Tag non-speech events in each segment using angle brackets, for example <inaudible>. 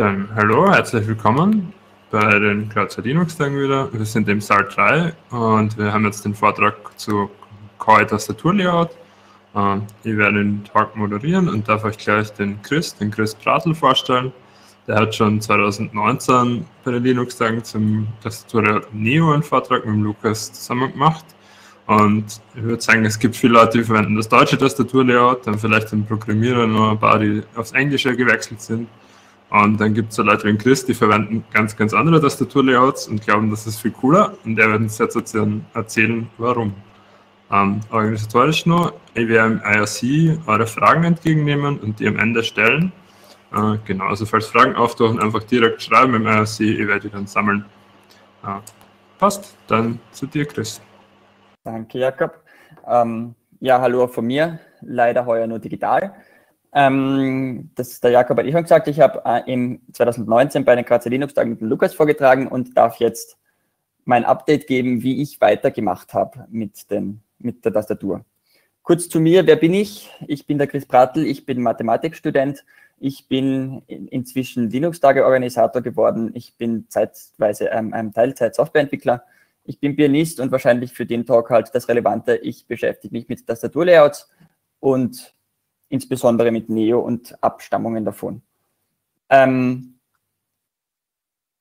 Dann hallo, herzlich willkommen bei den Cloud Linux-Tagen wieder. Wir sind im Saal 3 und wir haben jetzt den Vortrag zu KI Tastaturlayout. Ähm, ich werde den Talk moderieren und darf euch gleich den Chris, den Chris Pratl vorstellen. Der hat schon 2019 bei den Linux-Tagen zum Tastaturlayout Neo einen Vortrag mit dem Lukas zusammen gemacht. Und ich würde sagen, es gibt viele Leute, die verwenden das deutsche Tastaturlayout, dann vielleicht ein Programmierer noch ein paar, die aufs Englische gewechselt sind. Und dann gibt es so Leute wie Chris, die verwenden ganz, ganz andere Tastaturlayouts und glauben, das ist viel cooler. Und er wird uns jetzt erzählen, warum. Ähm, organisatorisch nur, ich werde im IRC eure Fragen entgegennehmen und die am Ende stellen. Äh, genau, also falls Fragen auftauchen, einfach direkt schreiben im IRC, ich werde die dann sammeln. Äh, passt, dann zu dir, Chris. Danke, Jakob. Ähm, ja, hallo von mir, leider heuer nur digital. Ähm, das der Jakob hat ich schon gesagt, ich habe äh, im 2019 bei den Grazer Linux-Tagen mit dem Lukas vorgetragen und darf jetzt mein Update geben, wie ich weitergemacht habe mit, mit der Tastatur. Kurz zu mir, wer bin ich? Ich bin der Chris Pratl, ich bin Mathematikstudent, ich bin inzwischen Linux-Tage-Organisator geworden, ich bin zeitweise ähm, ein Teilzeit-Softwareentwickler, ich bin Pianist und wahrscheinlich für den Talk halt das Relevante, ich beschäftige mich mit Tastaturlayouts und insbesondere mit Neo und Abstammungen davon. Ähm,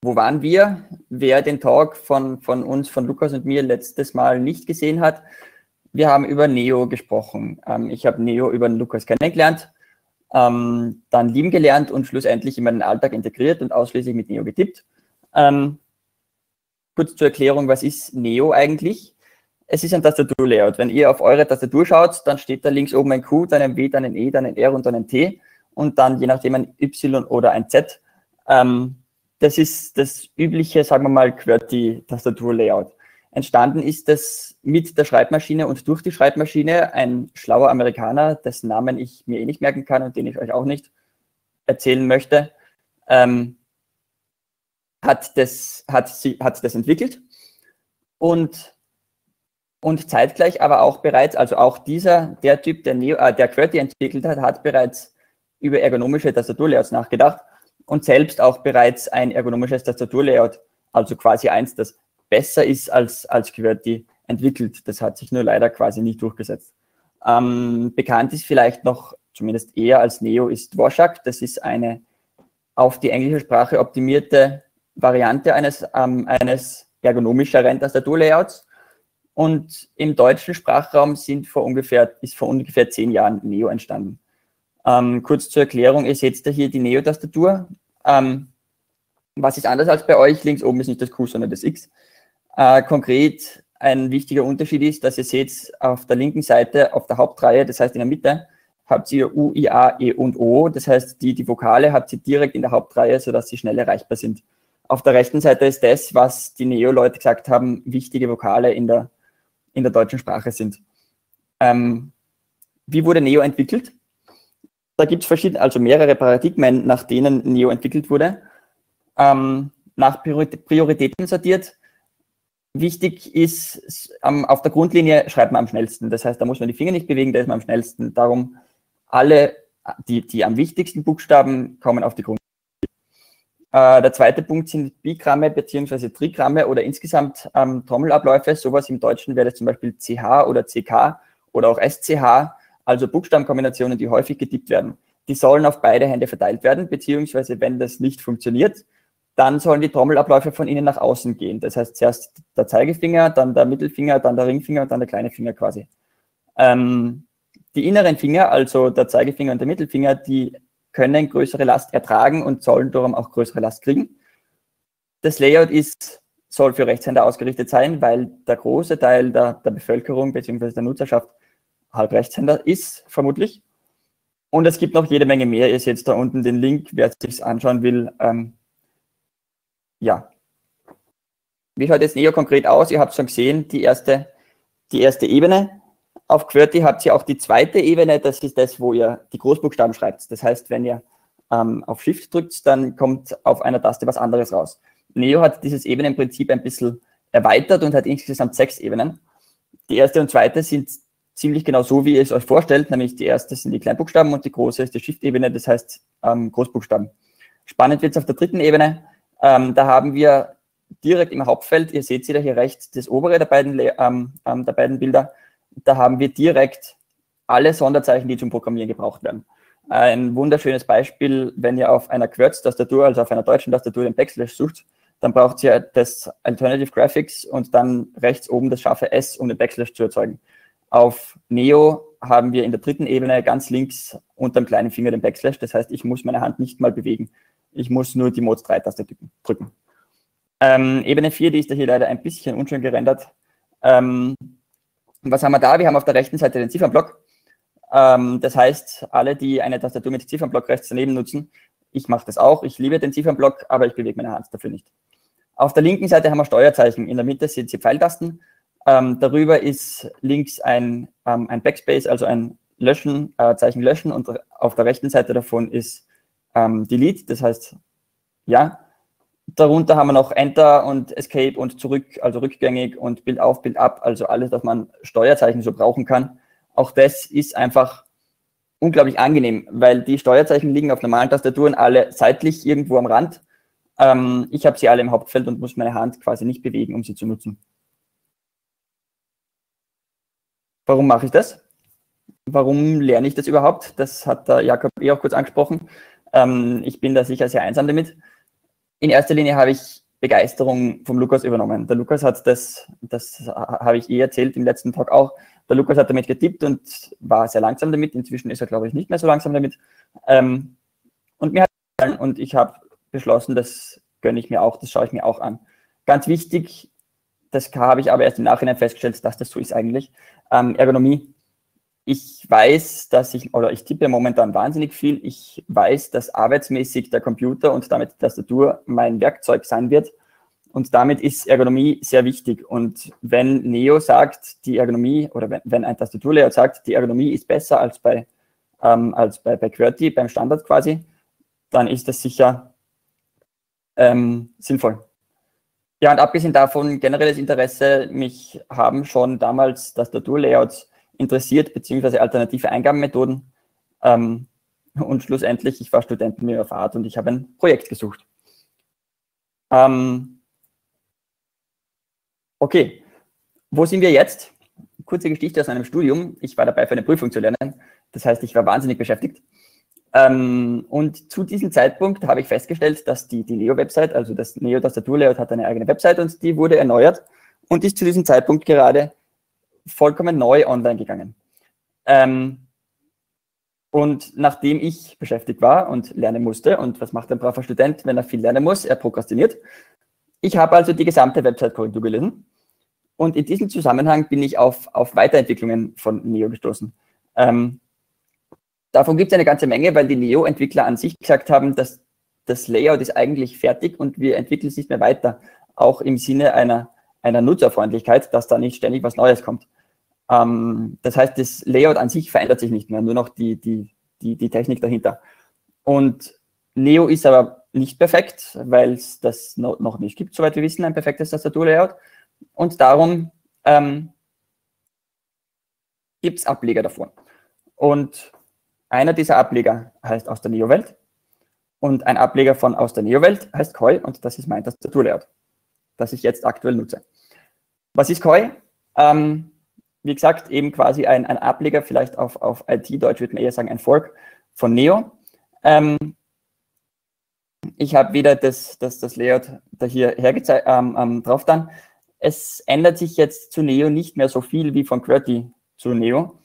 wo waren wir? Wer den Talk von, von uns, von Lukas und mir letztes Mal nicht gesehen hat, wir haben über Neo gesprochen. Ähm, ich habe Neo über Lukas kennengelernt, ähm, dann lieben gelernt und schlussendlich in meinen Alltag integriert und ausschließlich mit Neo getippt. Ähm, kurz zur Erklärung, was ist Neo eigentlich? Es ist ein Tastaturlayout. Wenn ihr auf eure Tastatur schaut, dann steht da links oben ein Q, dann ein W, dann ein E, dann ein R und dann ein T und dann je nachdem ein Y oder ein Z. Ähm, das ist das übliche, sagen wir mal, QWERTY-Tastaturlayout. Entstanden ist das mit der Schreibmaschine und durch die Schreibmaschine. Ein schlauer Amerikaner, dessen Namen ich mir eh nicht merken kann und den ich euch auch nicht erzählen möchte, ähm, hat, das, hat, sie, hat das entwickelt. Und und zeitgleich aber auch bereits, also auch dieser, der Typ, der, Neo, äh, der QWERTY entwickelt hat, hat bereits über ergonomische Tastaturlayouts nachgedacht und selbst auch bereits ein ergonomisches Tastaturlayout, also quasi eins, das besser ist als, als QWERTY entwickelt. Das hat sich nur leider quasi nicht durchgesetzt. Ähm, bekannt ist vielleicht noch, zumindest eher als Neo, ist Dvorak. Das ist eine auf die englische Sprache optimierte Variante eines, ähm, eines ergonomischeren Tastaturlayouts. Und im deutschen Sprachraum sind vor ungefähr, ist vor ungefähr zehn Jahren Neo entstanden. Ähm, kurz zur Erklärung, ihr seht da hier die Neo-Tastatur. Ähm, was ist anders als bei euch? Links oben ist nicht das Q, sondern das X. Äh, konkret ein wichtiger Unterschied ist, dass ihr seht auf der linken Seite, auf der Hauptreihe, das heißt in der Mitte, habt ihr U, I, A, E und O. Das heißt, die, die Vokale habt ihr direkt in der Hauptreihe, sodass sie schnell erreichbar sind. Auf der rechten Seite ist das, was die Neo-Leute gesagt haben, wichtige Vokale in der in der deutschen Sprache sind. Ähm, wie wurde Neo entwickelt? Da gibt es verschiedene, also mehrere Paradigmen, nach denen Neo entwickelt wurde. Ähm, nach Prioritäten sortiert. Wichtig ist, ähm, auf der Grundlinie schreibt man am schnellsten. Das heißt, da muss man die Finger nicht bewegen, da ist man am schnellsten. Darum alle, die, die am wichtigsten Buchstaben kommen auf die Grundlinie. Äh, der zweite Punkt sind Bigramme bzw. Trigramme oder insgesamt ähm, Trommelabläufe. Sowas im Deutschen wäre das zum Beispiel CH oder CK oder auch SCH, also Buchstabenkombinationen, die häufig getippt werden. Die sollen auf beide Hände verteilt werden, beziehungsweise wenn das nicht funktioniert, dann sollen die Trommelabläufe von innen nach außen gehen. Das heißt zuerst der Zeigefinger, dann der Mittelfinger, dann der Ringfinger und dann der kleine Finger quasi. Ähm, die inneren Finger, also der Zeigefinger und der Mittelfinger, die können größere Last ertragen und sollen darum auch größere Last kriegen. Das Layout ist, soll für Rechtshänder ausgerichtet sein, weil der große Teil der, der Bevölkerung bzw. der Nutzerschaft halb Rechtshänder ist, vermutlich. Und es gibt noch jede Menge mehr. Ihr seht da unten den Link, wer sich anschauen will. Ähm, ja. Wie schaut jetzt Neo konkret aus? Ihr habt schon gesehen, die erste, die erste Ebene. Auf QWERTY habt ihr auch die zweite Ebene, das ist das, wo ihr die Großbuchstaben schreibt. Das heißt, wenn ihr ähm, auf Shift drückt, dann kommt auf einer Taste was anderes raus. Neo hat dieses Ebenenprinzip ein bisschen erweitert und hat insgesamt sechs Ebenen. Die erste und zweite sind ziemlich genau so, wie ihr es euch vorstellt, nämlich die erste sind die Kleinbuchstaben und die große ist die Shift-Ebene, das heißt ähm, Großbuchstaben. Spannend wird es auf der dritten Ebene. Ähm, da haben wir direkt im Hauptfeld, ihr seht sie da hier rechts, das obere der beiden, ähm, ähm, der beiden Bilder, da haben wir direkt alle Sonderzeichen, die zum Programmieren gebraucht werden. Ein wunderschönes Beispiel, wenn ihr auf einer QWERTZ-Tastatur, also auf einer deutschen Tastatur, den Backslash sucht, dann braucht ihr das Alternative Graphics und dann rechts oben das scharfe S, um den Backslash zu erzeugen. Auf Neo haben wir in der dritten Ebene ganz links unter dem kleinen Finger den Backslash. Das heißt, ich muss meine Hand nicht mal bewegen. Ich muss nur die Mode 3-Taste drücken. Ähm, Ebene 4, die ist da hier leider ein bisschen unschön gerendert. Ähm, was haben wir da? Wir haben auf der rechten Seite den Ziffernblock. Ähm, das heißt, alle, die eine Tastatur mit Ziffernblock rechts daneben nutzen, ich mache das auch. Ich liebe den Ziffernblock, aber ich bewege meine Hand dafür nicht. Auf der linken Seite haben wir Steuerzeichen. In der Mitte sind die Pfeiltasten. Ähm, darüber ist links ein, ähm, ein Backspace, also ein Löschen, äh, Zeichen löschen und auf der rechten Seite davon ist ähm, Delete, das heißt ja. Darunter haben wir noch Enter und Escape und zurück, also rückgängig und Bild auf, Bild ab, also alles, was man Steuerzeichen so brauchen kann. Auch das ist einfach unglaublich angenehm, weil die Steuerzeichen liegen auf normalen Tastaturen alle seitlich irgendwo am Rand. Ähm, ich habe sie alle im Hauptfeld und muss meine Hand quasi nicht bewegen, um sie zu nutzen. Warum mache ich das? Warum lerne ich das überhaupt? Das hat der Jakob eh auch kurz angesprochen. Ähm, ich bin da sicher sehr einsam damit. In erster Linie habe ich Begeisterung vom Lukas übernommen. Der Lukas hat das, das habe ich eh erzählt im letzten Talk auch. Der Lukas hat damit getippt und war sehr langsam damit. Inzwischen ist er, glaube ich, nicht mehr so langsam damit. Ähm, und mir hat gefallen und ich habe beschlossen, das gönne ich mir auch, das schaue ich mir auch an. Ganz wichtig, das habe ich aber erst im Nachhinein festgestellt, dass das so ist eigentlich. Ähm, Ergonomie. Ich weiß, dass ich, oder ich tippe momentan wahnsinnig viel. Ich weiß, dass arbeitsmäßig der Computer und damit die Tastatur mein Werkzeug sein wird. Und damit ist Ergonomie sehr wichtig. Und wenn Neo sagt, die Ergonomie, oder wenn, wenn ein Tastaturlayout sagt, die Ergonomie ist besser als bei, ähm, als bei, bei QWERTY, beim Standard quasi, dann ist das sicher ähm, sinnvoll. Ja, und abgesehen davon, generelles Interesse, mich haben schon damals Tastaturlayouts interessiert, beziehungsweise alternative Eingabenmethoden. Ähm, und schlussendlich, ich war Studenten mit auf Art und ich habe ein Projekt gesucht. Ähm, okay, wo sind wir jetzt? Kurze Geschichte aus einem Studium. Ich war dabei, für eine Prüfung zu lernen. Das heißt, ich war wahnsinnig beschäftigt. Ähm, und zu diesem Zeitpunkt habe ich festgestellt, dass die, die Neo-Website, also das Neo-Tastatur-Layout hat eine eigene Website und die wurde erneuert und ist zu diesem Zeitpunkt gerade vollkommen neu online gegangen. Ähm, und nachdem ich beschäftigt war und lernen musste, und was macht ein braver Student, wenn er viel lernen muss? Er prokrastiniert. Ich habe also die gesamte Website-Korrektur gelesen. Und in diesem Zusammenhang bin ich auf, auf Weiterentwicklungen von Neo gestoßen. Ähm, Davon gibt es eine ganze Menge, weil die Neo-Entwickler an sich gesagt haben, dass das Layout ist eigentlich fertig und wir entwickeln es nicht mehr weiter. Auch im Sinne einer, einer Nutzerfreundlichkeit, dass da nicht ständig was Neues kommt. Ähm, das heißt, das Layout an sich verändert sich nicht mehr, nur noch die, die, die, die Technik dahinter. Und Neo ist aber nicht perfekt, weil es das noch nicht gibt, soweit wir wissen, ein perfektes Tastaturlayout. Und darum ähm, gibt es Ableger davon. Und einer dieser Ableger heißt aus der Neo-Welt und ein Ableger von aus der Neo-Welt heißt Koi und das ist mein Tastaturlayout, das ich jetzt aktuell nutze. Was ist Koi? Ähm, wie gesagt, eben quasi ein, ein Ableger, vielleicht auf, auf IT-Deutsch würde man eher sagen ein Fork von Neo. Ähm, ich habe wieder das, das, das Layout da hier ähm, ähm, drauf dann. Es ändert sich jetzt zu Neo nicht mehr so viel wie von QWERTY zu Neo.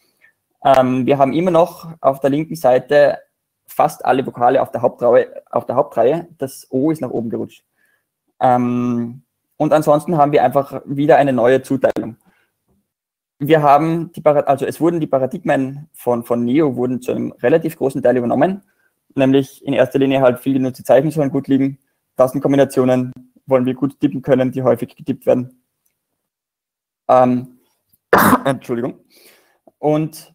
Ähm, wir haben immer noch auf der linken Seite fast alle Vokale auf der Hauptreihe. Auf der Hauptreihe. Das O ist nach oben gerutscht. Ähm, und ansonsten haben wir einfach wieder eine neue Zuteilung. Wir haben die, also es wurden die Paradigmen von, von Neo wurden zu einem relativ großen Teil übernommen, nämlich in erster Linie halt viel genutzte Zeichen sollen gut liegen, Tastenkombinationen wollen wir gut tippen können, die häufig getippt werden. Ähm, <coughs> Entschuldigung. Und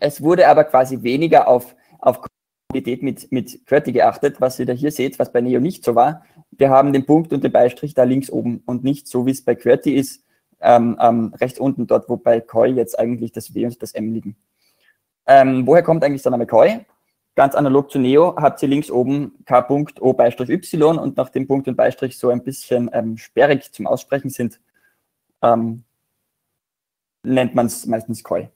es wurde aber quasi weniger auf, auf Qualität mit, mit QWERTY geachtet, was ihr da hier seht, was bei Neo nicht so war. Wir haben den Punkt und den Beistrich da links oben und nicht so, wie es bei QWERTY ist, ähm, ähm, rechts unten dort, wo bei Koi jetzt eigentlich das W und das M liegen. Ähm, woher kommt eigentlich der Name Koi? Ganz analog zu Neo habt ihr links oben k.o-y und nach dem Punkt und Beistrich so ein bisschen ähm, sperrig zum Aussprechen sind, ähm, nennt man es meistens Koi.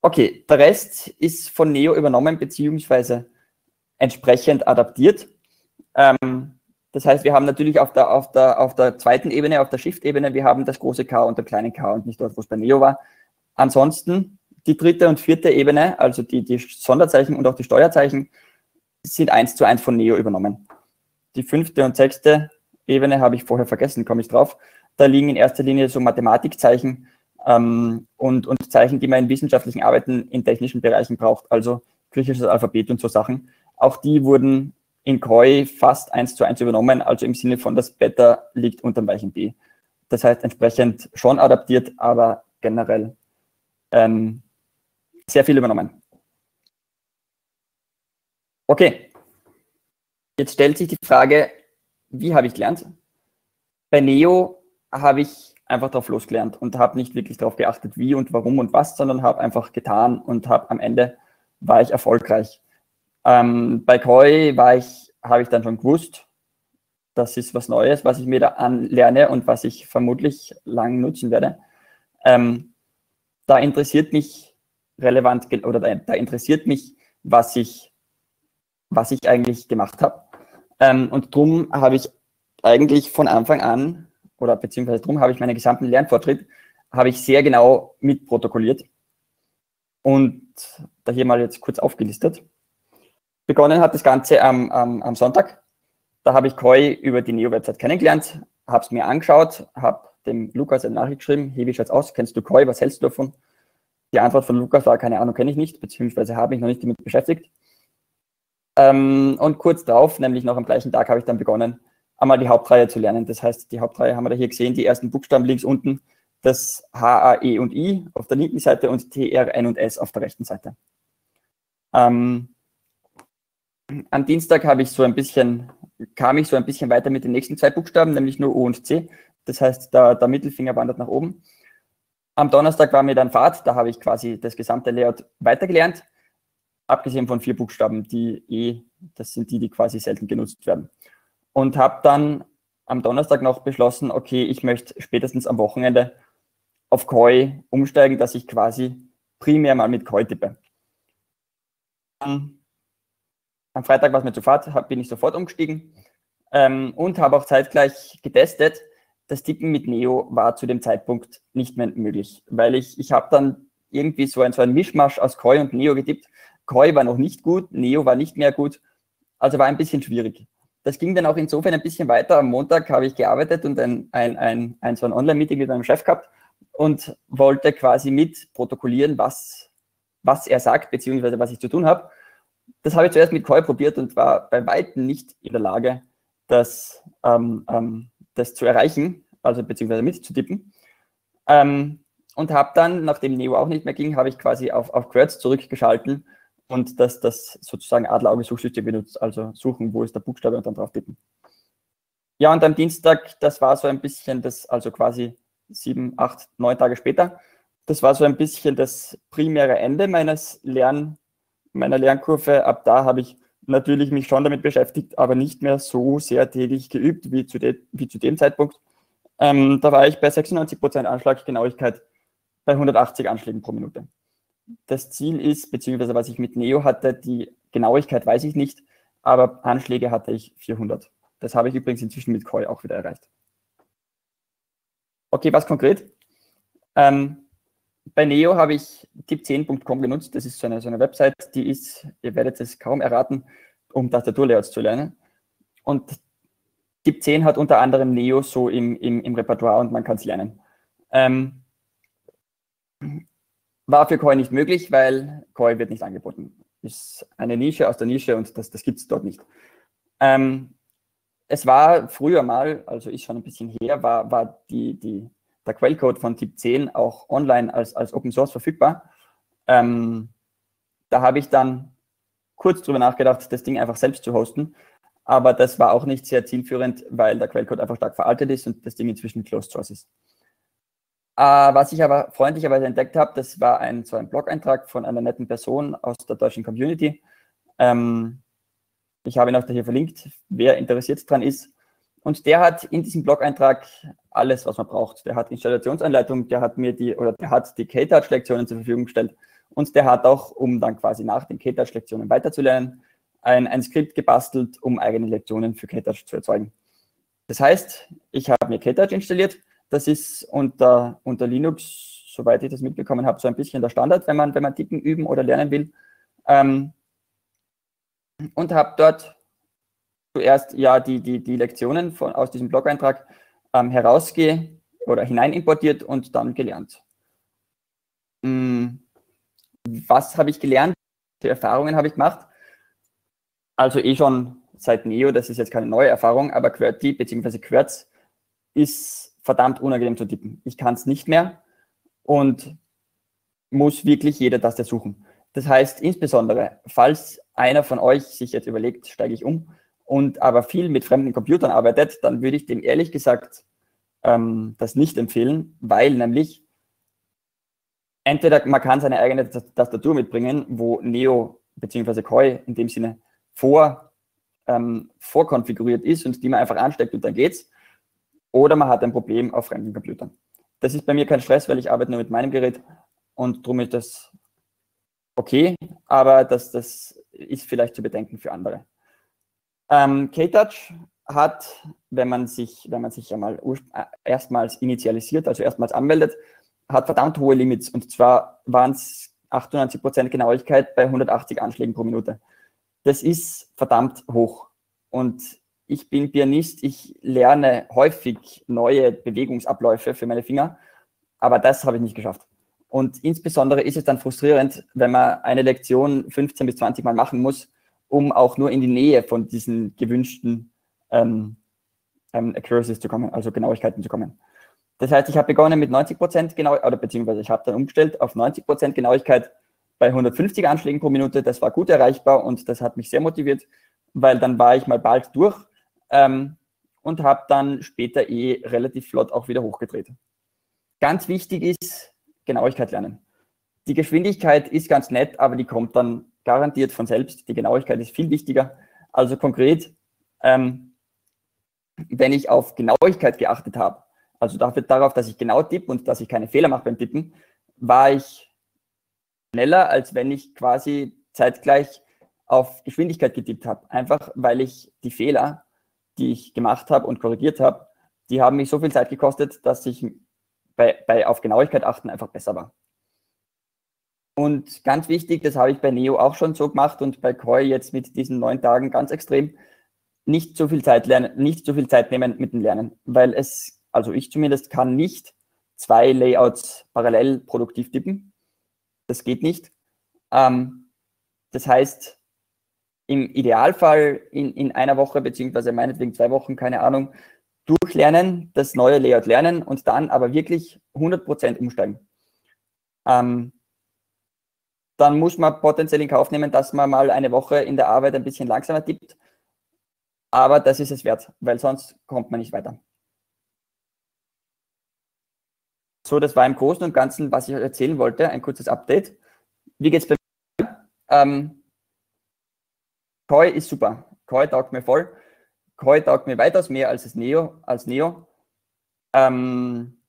Okay, der Rest ist von Neo übernommen beziehungsweise entsprechend adaptiert. Ähm, das heißt, wir haben natürlich auf der, auf der, auf der zweiten Ebene, auf der Shift-Ebene, wir haben das große K und der kleine K und nicht dort, wo es bei Neo war. Ansonsten die dritte und vierte Ebene, also die, die Sonderzeichen und auch die Steuerzeichen, sind eins zu eins von Neo übernommen. Die fünfte und sechste Ebene habe ich vorher vergessen, komme ich drauf. Da liegen in erster Linie so Mathematikzeichen ähm, und, und Zeichen, die man in wissenschaftlichen Arbeiten in technischen Bereichen braucht, also griechisches Alphabet und so Sachen. Auch die wurden in Koi fast eins zu eins übernommen, also im Sinne von das Beta liegt unter dem weichen B. Das heißt entsprechend schon adaptiert, aber generell ähm, sehr viel übernommen. Okay, jetzt stellt sich die Frage, wie habe ich gelernt? Bei Neo habe ich einfach drauf losgelernt und habe nicht wirklich darauf geachtet, wie und warum und was, sondern habe einfach getan und habe am Ende war ich erfolgreich. Ähm, bei Koi ich, habe ich dann schon gewusst, das ist was Neues, was ich mir da anlerne und was ich vermutlich lang nutzen werde. Ähm, da interessiert mich relevant oder da, da, interessiert mich, was ich, was ich eigentlich gemacht habe. Ähm, und darum habe ich eigentlich von Anfang an oder beziehungsweise darum habe ich meinen gesamten Lernfortschritt habe ich sehr genau mitprotokolliert und da hier mal jetzt kurz aufgelistet. Begonnen hat das Ganze am, am, am Sonntag. Da habe ich Koi über die Neo-Website kennengelernt, habe es mir angeschaut, habe dem Lukas eine Nachricht geschrieben, hey, wie schaut's aus? Kennst du Koi? Was hältst du davon? Die Antwort von Lukas war, keine Ahnung, kenne ich nicht, beziehungsweise habe ich noch nicht damit beschäftigt. Ähm, und kurz darauf, nämlich noch am gleichen Tag, habe ich dann begonnen, einmal die Hauptreihe zu lernen. Das heißt, die Hauptreihe haben wir da hier gesehen, die ersten Buchstaben links unten, das H, A, E und I auf der linken Seite und T, R, N und S auf der rechten Seite. Ähm, am Dienstag habe ich so ein bisschen, kam ich so ein bisschen weiter mit den nächsten zwei Buchstaben, nämlich nur O und C. Das heißt, der, der Mittelfinger wandert nach oben. Am Donnerstag war mir dann Fahrt, da habe ich quasi das gesamte Layout weitergelernt, abgesehen von vier Buchstaben, die E, das sind die, die quasi selten genutzt werden. Und habe dann am Donnerstag noch beschlossen, okay, ich möchte spätestens am Wochenende auf Koi umsteigen, dass ich quasi primär mal mit Koi tippe. Am Freitag war es mir zu Fahrt, bin ich sofort umgestiegen ähm, und habe auch zeitgleich getestet, das Tippen mit Neo war zu dem Zeitpunkt nicht mehr möglich, weil ich, ich habe dann irgendwie so ein, so ein Mischmasch aus Koi und Neo getippt. Koi war noch nicht gut, Neo war nicht mehr gut, also war ein bisschen schwierig. Das ging dann auch insofern ein bisschen weiter. Am Montag habe ich gearbeitet und ein, ein, ein, ein so ein Online-Meeting mit meinem Chef gehabt und wollte quasi mit protokollieren, was, was er sagt, beziehungsweise was ich zu tun habe. Das habe ich zuerst mit Koi probiert und war bei weitem nicht in der Lage, das ähm, ähm, das zu erreichen, also beziehungsweise mitzutippen. Ähm, und habe dann, nachdem Neo auch nicht mehr ging, habe ich quasi auf, auf Querts zurückgeschalten und das, das sozusagen Adlerauge-Suchsystem benutzt, also suchen, wo ist der Buchstabe und dann drauf tippen. Ja, und am Dienstag, das war so ein bisschen das, also quasi sieben, acht, neun Tage später, das war so ein bisschen das primäre Ende meines Lern, meiner Lernkurve. Ab da habe ich natürlich mich schon damit beschäftigt, aber nicht mehr so sehr täglich geübt wie zu, de wie zu dem Zeitpunkt. Ähm, da war ich bei 96% Anschlaggenauigkeit bei 180 Anschlägen pro Minute. Das Ziel ist, beziehungsweise was ich mit Neo hatte, die Genauigkeit weiß ich nicht, aber Anschläge hatte ich 400. Das habe ich übrigens inzwischen mit Koi auch wieder erreicht. Okay, was konkret? Ähm, bei Neo habe ich tip10.com genutzt. Das ist so eine, so eine Website, die ist, ihr werdet es kaum erraten, um Tastaturlayouts zu lernen. Und Tip 10 hat unter anderem Neo so im, im, im Repertoire und man kann es lernen. Ähm, war für Koi nicht möglich, weil Koi wird nicht angeboten. Ist eine Nische aus der Nische und das, das gibt es dort nicht. Ähm, es war früher mal, also ist schon ein bisschen her, war, war die, die der Quellcode von Typ 10 auch online als, als Open Source verfügbar. Ähm, da habe ich dann kurz drüber nachgedacht, das Ding einfach selbst zu hosten. Aber das war auch nicht sehr zielführend, weil der Quellcode einfach stark veraltet ist und das Ding inzwischen Closed Source ist. Äh, was ich aber freundlicherweise entdeckt habe, das war ein, so ein Blog-Eintrag von einer netten Person aus der deutschen Community. Ähm, ich habe ihn auch hier verlinkt, wer interessiert dran ist. Und der hat in diesem Blog-Eintrag alles, was man braucht. Der hat Installationsanleitung, der hat mir die, oder der hat die K-Touch-Lektionen zur Verfügung gestellt. Und der hat auch, um dann quasi nach den K-Touch-Lektionen weiterzulernen, ein, ein Skript gebastelt, um eigene Lektionen für K-Touch zu erzeugen. Das heißt, ich habe mir K-Touch installiert. Das ist unter, unter Linux, soweit ich das mitbekommen habe, so ein bisschen der Standard, wenn man, wenn man tippen, üben oder lernen will. Ähm, und habe dort zuerst ja die, die, die Lektionen von, aus diesem Blog-Eintrag ähm, herausgehe oder hinein importiert und dann gelernt. Hm, was habe ich gelernt? Welche Erfahrungen habe ich gemacht? Also eh schon seit Neo, das ist jetzt keine neue Erfahrung, aber QWERTY bzw. QWERTZ ist verdammt unangenehm zu tippen. Ich kann es nicht mehr und muss wirklich jede Taste suchen. Das heißt insbesondere, falls einer von euch sich jetzt überlegt, steige ich um und aber viel mit fremden Computern arbeitet, dann würde ich dem ehrlich gesagt ähm, das nicht empfehlen, weil nämlich entweder man kann seine eigene Tastatur mitbringen, wo Neo bzw. Koi in dem Sinne vor, ähm, vorkonfiguriert ist und die man einfach ansteckt und dann geht's. Oder man hat ein Problem auf fremden Computern. Das ist bei mir kein Stress, weil ich arbeite nur mit meinem Gerät und darum ist das okay, aber das, das ist vielleicht zu bedenken für andere. Ähm, K-Touch hat, wenn man sich, wenn man sich einmal äh, erstmals initialisiert, also erstmals anmeldet, hat verdammt hohe Limits. Und zwar waren es 98% Genauigkeit bei 180 Anschlägen pro Minute. Das ist verdammt hoch. Und ich bin Pianist, ich lerne häufig neue Bewegungsabläufe für meine Finger, aber das habe ich nicht geschafft. Und insbesondere ist es dann frustrierend, wenn man eine Lektion 15 bis 20 Mal machen muss, um auch nur in die Nähe von diesen gewünschten ähm, ähm, Accuracies zu kommen, also Genauigkeiten zu kommen. Das heißt, ich habe begonnen mit 90% genau, oder beziehungsweise ich habe dann umgestellt auf 90% Genauigkeit bei 150 Anschlägen pro Minute. Das war gut erreichbar und das hat mich sehr motiviert, weil dann war ich mal bald durch ähm, und habe dann später eh relativ flott auch wieder hochgedreht. Ganz wichtig ist, Genauigkeit lernen. Die Geschwindigkeit ist ganz nett, aber die kommt dann garantiert von selbst. Die Genauigkeit ist viel wichtiger. Also konkret, ähm, wenn ich auf Genauigkeit geachtet habe, also darauf, dass ich genau tippe und dass ich keine Fehler mache beim Tippen, war ich schneller, als wenn ich quasi zeitgleich auf Geschwindigkeit getippt habe. Einfach weil ich die Fehler, die ich gemacht habe und korrigiert habe, die haben mich so viel Zeit gekostet, dass ich bei, bei auf Genauigkeit achten einfach besser war. Und ganz wichtig, das habe ich bei Neo auch schon so gemacht und bei Koi jetzt mit diesen neun Tagen ganz extrem, nicht so viel Zeit lernen, nicht so viel Zeit nehmen mit dem Lernen, weil es, also ich zumindest kann nicht zwei Layouts parallel produktiv tippen. Das geht nicht. Ähm, das heißt, im Idealfall in, in einer Woche, beziehungsweise meinetwegen zwei Wochen, keine Ahnung, durchlernen, das neue Layout lernen und dann aber wirklich 100% umsteigen. Ähm, dann muss man potenziell in Kauf nehmen, dass man mal eine Woche in der Arbeit ein bisschen langsamer tippt. Aber das ist es wert, weil sonst kommt man nicht weiter. So, das war im Großen und Ganzen, was ich euch erzählen wollte. Ein kurzes Update. Wie geht es bei mir? Ähm, Koi ist super. Koi taugt mir voll. Koi taugt mir weitaus mehr als das Neo. Als Neo. Ähm,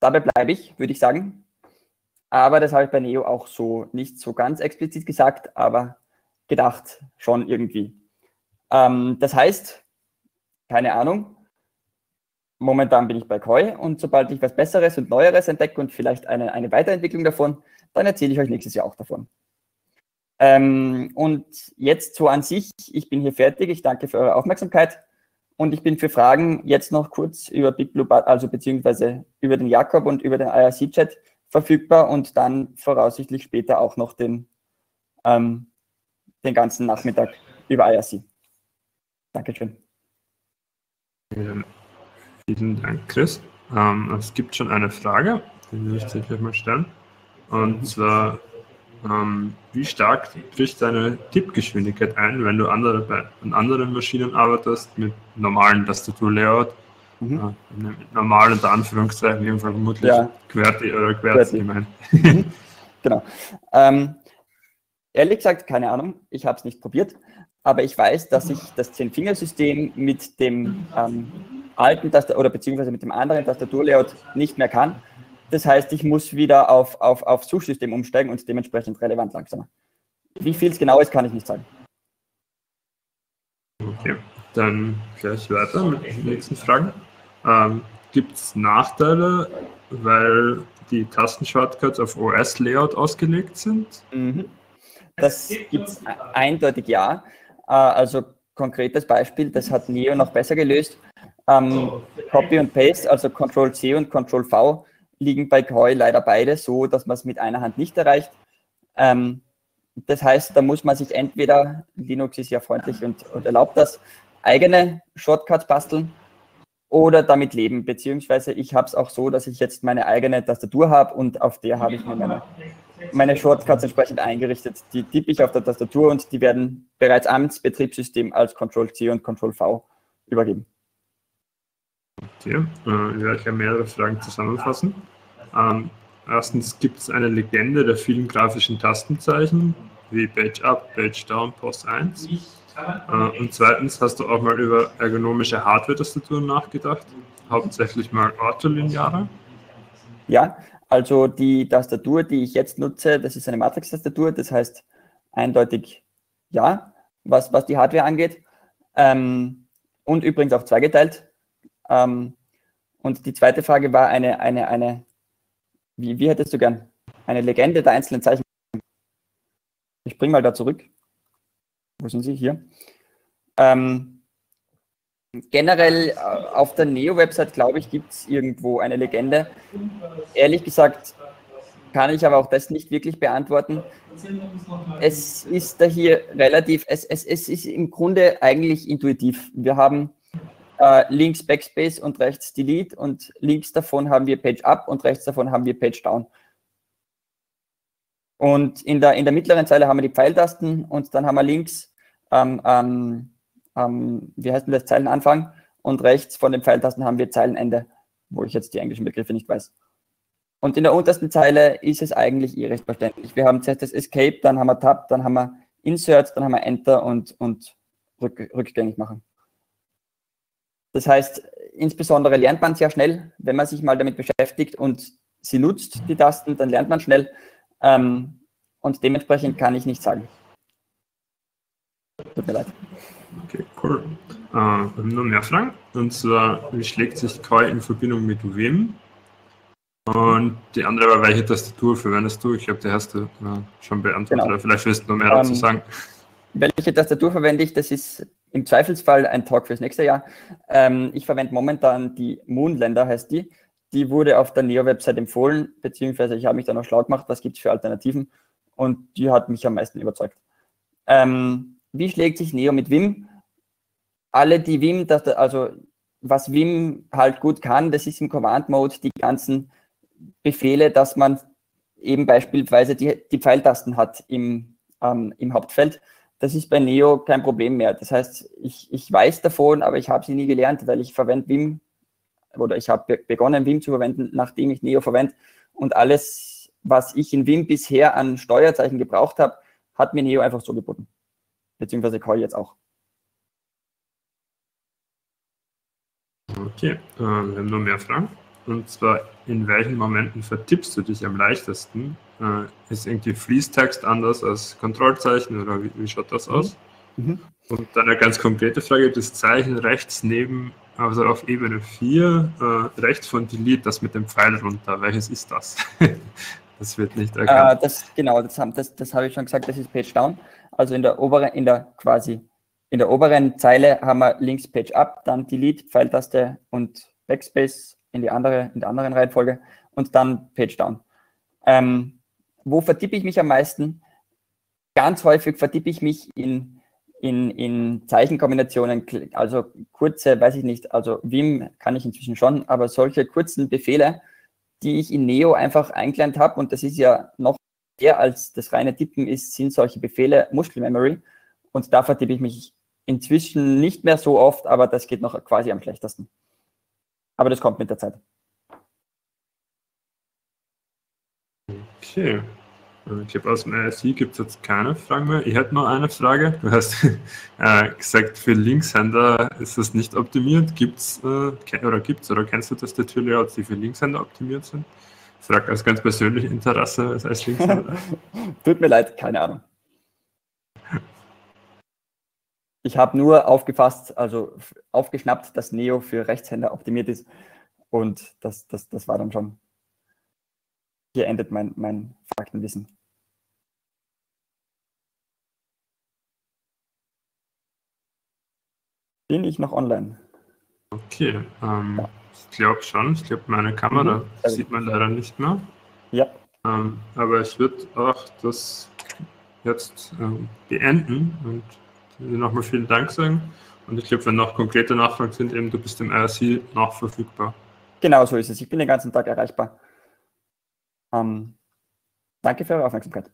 dabei bleibe ich, würde ich sagen. Aber das habe ich bei Neo auch so nicht so ganz explizit gesagt, aber gedacht schon irgendwie. Ähm, das heißt, keine Ahnung, momentan bin ich bei Koi und sobald ich was Besseres und Neueres entdecke und vielleicht eine, eine Weiterentwicklung davon, dann erzähle ich euch nächstes Jahr auch davon. Ähm, und jetzt so an sich, ich bin hier fertig. Ich danke für eure Aufmerksamkeit und ich bin für Fragen jetzt noch kurz über BigBlue, also beziehungsweise über den Jakob und über den IRC-Chat verfügbar und dann voraussichtlich später auch noch den, ähm, den ganzen Nachmittag über IRC. Dankeschön. Ja, vielen Dank, Chris. Ähm, es gibt schon eine Frage, die will ich dir mal stellen. Und zwar, ähm, wie stark bricht deine Tippgeschwindigkeit ein, wenn du andere, bei, an anderen Maschinen arbeitest mit normalen Tastaturlayout Mhm. Ja, normal unter Anführungszeichen, in vermutlich ja. QWERTY oder QWERTY, QWERTY. Mhm. genau. Ähm, Ehrlich gesagt, keine Ahnung, ich habe es nicht probiert, aber ich weiß, dass ich das Zehn-Fingersystem mit dem ähm, alten Tastatur oder beziehungsweise mit dem anderen Tastaturlayout nicht mehr kann. Das heißt, ich muss wieder auf, auf, auf Suchsystem umsteigen und dementsprechend relevant langsamer. Wie viel es genau ist, kann ich nicht sagen. Okay, dann gleich weiter mit den nächsten Fragen. Ähm, Gibt es Nachteile, weil die Tastenshortcuts auf OS-Layout ausgelegt sind? Mhm. Das gibt es eindeutig ja. Äh, also konkretes Beispiel, das hat Neo noch besser gelöst. Ähm, Copy und Paste, also Ctrl C und Ctrl V, liegen bei Koi leider beide so, dass man es mit einer Hand nicht erreicht. Ähm, das heißt, da muss man sich entweder, Linux ist ja freundlich und, und erlaubt das, eigene Shortcuts basteln oder damit leben. Beziehungsweise ich habe es auch so, dass ich jetzt meine eigene Tastatur habe und auf der habe ich mir meine, meine Shortcuts entsprechend eingerichtet. Die tippe ich auf der Tastatur und die werden bereits ans Betriebssystem als Ctrl-C und Ctrl-V übergeben. Okay, äh, ich werde ja mehrere Fragen zusammenfassen. Ähm, erstens gibt es eine Legende der vielen grafischen Tastenzeichen, wie Page Up, Page Down, Post 1. Äh, und zweitens hast du auch mal über ergonomische Hardware-Tastaturen nachgedacht, hauptsächlich mal ortholineare. Ja, also die Tastatur, die ich jetzt nutze, das ist eine Matrix-Tastatur, das heißt eindeutig ja, was, was die Hardware angeht. Ähm, und übrigens auch zweigeteilt. Ähm, und die zweite Frage war eine, eine, eine, wie, wie hättest du gern? Eine Legende der einzelnen Zeichen. Ich bringe mal da zurück. Wo sind sie? Hier. Ähm, generell äh, auf der Neo-Website, glaube ich, gibt es irgendwo eine Legende. Ehrlich gesagt kann ich aber auch das nicht wirklich beantworten. Es ist da hier relativ, es, es, es ist im Grunde eigentlich intuitiv. Wir haben äh, links Backspace und rechts Delete und links davon haben wir Page Up und rechts davon haben wir Page Down. Und in der, in der mittleren Zeile haben wir die Pfeiltasten und dann haben wir links, ähm, ähm, wie heißt denn das, Zeilenanfang und rechts von den Pfeiltasten haben wir Zeilenende, wo ich jetzt die englischen Begriffe nicht weiß. Und in der untersten Zeile ist es eigentlich eh recht verständlich. Wir haben zuerst das Escape, dann haben wir Tab, dann haben wir Insert, dann haben wir Enter und, und rück, rückgängig machen. Das heißt, insbesondere lernt man sehr schnell, wenn man sich mal damit beschäftigt und sie nutzt, die Tasten, dann lernt man schnell. Ähm, und dementsprechend kann ich nicht sagen. Tut mir leid. Okay, cool. Äh, wir haben noch mehr Fragen. Und zwar, wie schlägt sich Koi in Verbindung mit wem? Und die andere war, welche Tastatur verwendest du? Ich habe die erste äh, schon beantwortet, genau. vielleicht willst du noch mehr dazu ähm, sagen. Welche Tastatur verwende ich? Das ist im Zweifelsfall ein Talk fürs nächste Jahr. Ähm, ich verwende momentan die Moonlander, heißt die. Die wurde auf der Neo-Website empfohlen, beziehungsweise ich habe mich da noch schlau gemacht, was gibt es für Alternativen und die hat mich am meisten überzeugt. Ähm, wie schlägt sich Neo mit Vim? Alle, die Vim, das, also was Vim halt gut kann, das ist im Command-Mode die ganzen Befehle, dass man eben beispielsweise die, die Pfeiltasten hat im, ähm, im Hauptfeld das ist bei Neo kein Problem mehr. Das heißt, ich, ich weiß davon, aber ich habe sie nie gelernt, weil ich verwende Vim oder ich habe begonnen, Vim zu verwenden, nachdem ich Neo verwende. Und alles, was ich in Vim bisher an Steuerzeichen gebraucht habe, hat mir Neo einfach so geboten. Beziehungsweise Koi jetzt auch. Okay, äh, wir haben noch mehr Fragen. Und zwar, in welchen Momenten vertippst du dich am leichtesten? Äh, ist irgendwie Fließtext anders als Kontrollzeichen oder wie, wie schaut das aus? Mhm. Und dann eine ganz konkrete Frage, das Zeichen rechts neben, also auf Ebene 4, äh, rechts von Delete, das mit dem Pfeil runter, welches ist das? <laughs> das wird nicht erkannt. Äh, das, genau, das, das, das habe ich schon gesagt, das ist Page Down. Also in der oberen, in der quasi, in der oberen Zeile haben wir links Page Up, dann Delete, Pfeiltaste und Backspace in die andere, in der anderen Reihenfolge und dann Page Down. Ähm, wo vertippe ich mich am meisten? Ganz häufig vertippe ich mich in, in, in Zeichenkombinationen, also kurze, weiß ich nicht, also Vim kann ich inzwischen schon, aber solche kurzen Befehle, die ich in Neo einfach eingelernt habe, und das ist ja noch eher als das reine Tippen ist, sind solche Befehle Muskelmemory. Und da vertippe ich mich inzwischen nicht mehr so oft, aber das geht noch quasi am schlechtesten. Aber das kommt mit der Zeit. Okay. Ich glaube, aus dem IRC gibt es jetzt keine Fragen mehr. Ich hätte noch eine Frage. Du hast <laughs> äh, gesagt, für Linkshänder ist das nicht optimiert. Gibt es äh, oder gibt's oder kennst du das Layouts, die für Linkshänder optimiert sind? Ich frage aus ganz persönlichem Interesse als Linkshänder. <laughs> Tut mir leid, keine Ahnung. Ich habe nur aufgefasst, also aufgeschnappt, dass Neo für Rechtshänder optimiert ist. Und das, das, das war dann schon. Hier endet mein, mein Faktenwissen. Bin ich noch online? Okay, ähm, ja. ich glaube schon. Ich glaube, meine Kamera mhm. sieht man leider nicht mehr. Ja. Ähm, aber ich würde auch das jetzt ähm, beenden und nochmal vielen Dank sagen. Und ich glaube, wenn noch konkrete Nachfragen sind, eben du bist im IRC noch verfügbar. Genau so ist es. Ich bin den ganzen Tag erreichbar. Ähm, danke für eure Aufmerksamkeit.